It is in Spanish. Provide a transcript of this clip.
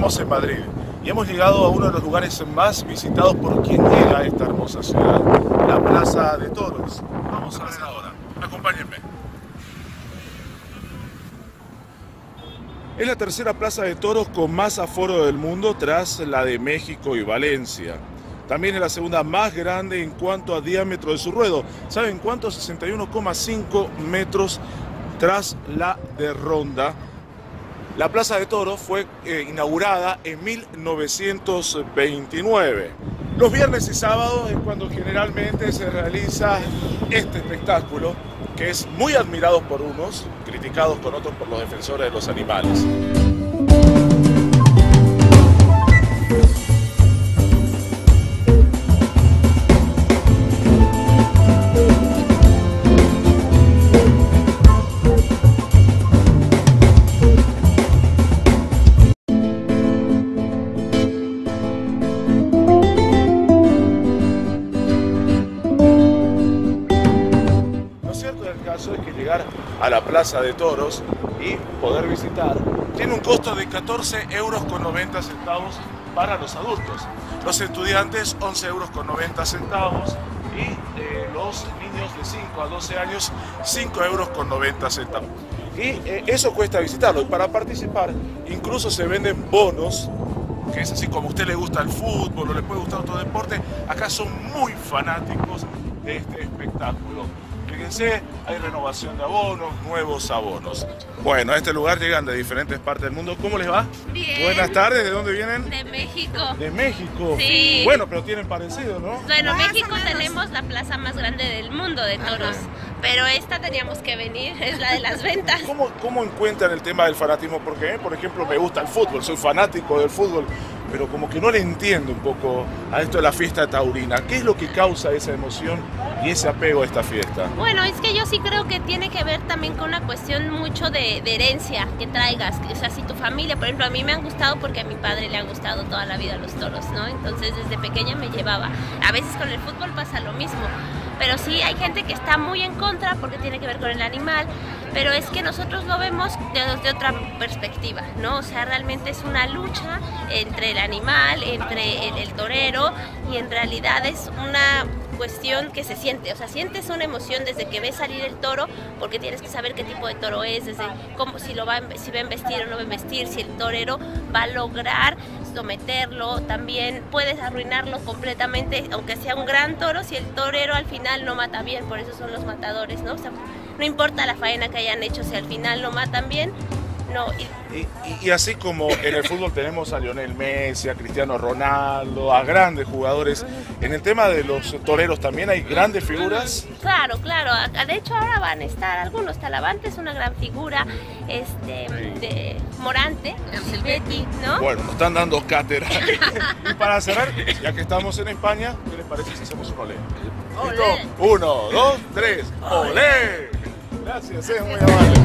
Estamos en Madrid y hemos llegado a uno de los lugares más visitados por quien llega a esta hermosa ciudad, la Plaza de Toros. Vamos a ver ahora. Acompáñenme. Es la tercera plaza de toros con más aforo del mundo tras la de México y Valencia. También es la segunda más grande en cuanto a diámetro de su ruedo. ¿Saben cuánto? 61,5 metros tras la de Ronda. La Plaza de Toros fue eh, inaugurada en 1929. Los viernes y sábados es cuando generalmente se realiza este espectáculo que es muy admirado por unos, criticados por otros por los defensores de los animales. Llegar a la Plaza de Toros y poder visitar tiene un costo de 14 euros con 90 centavos para los adultos. Los estudiantes 11 euros con 90 centavos y eh, los niños de 5 a 12 años 5 euros con 90 centavos. Y eh, eso cuesta visitarlo. Y para participar incluso se venden bonos que es así como a usted le gusta el fútbol o le puede gustar otro deporte, acá son muy fanáticos de este espectáculo. Fíjense, hay renovación de abonos, nuevos abonos. Bueno, a este lugar llegan de diferentes partes del mundo. ¿Cómo les va? Bien. Buenas tardes, ¿de dónde vienen? De México. De México. Sí. Bueno, pero tienen parecido, ¿no? Bueno, México tenemos la plaza más grande del mundo de toros, pero esta teníamos que venir, es la de las ventas. ¿Cómo, ¿Cómo encuentran el tema del fanatismo? Porque, por ejemplo, me gusta el fútbol, soy fanático del fútbol, pero como que no le entiendo un poco a esto de la fiesta taurina. ¿Qué es lo que causa esa emoción y ese apego a esta fiesta? Bueno, es que yo sí creo que tiene que ver también con una cuestión mucho de, de herencia que traigas. O sea, si tu familia, por ejemplo, a mí me han gustado porque a mi padre le han gustado toda la vida los toros, ¿no? Entonces desde pequeña me llevaba. A veces con el fútbol pasa lo mismo. Pero sí hay gente que está muy en contra porque tiene que ver con el animal, pero es que nosotros lo vemos desde otra perspectiva, ¿no? O sea, realmente es una lucha entre el animal, entre el, torero y en realidad es una cuestión que se siente, o sea, sientes una emoción desde que ves salir el toro, porque tienes que saber qué tipo de toro es, desde cómo, si lo va, si va a embestir o no va a embestir, si el torero va a lograr someterlo, también puedes arruinarlo completamente, aunque sea un gran toro, si el torero al final no mata bien, por eso son los matadores, ¿no? O sea, no importa la faena que hayan hecho, si al final no matan bien, no, y- Y, y- y así como en el fútbol tenemos a Lionel Messi, a Cristiano Ronaldo, a grandes jugadores, en el tema de los toreros también hay grandes figuras. Claro, claro. Acá, De hecho, ahora van a estar algunos. Talavante es una gran figura. Este, de Morante, Silvetti, ¿no? Bueno, nos están dando cátedra. y para cerrar, ya que estamos en España, ¿qué les parece si hacemos un olé? ¿Listo? Olé. Uno, dos, tres. ¡Olé! Gracias, es muy amable.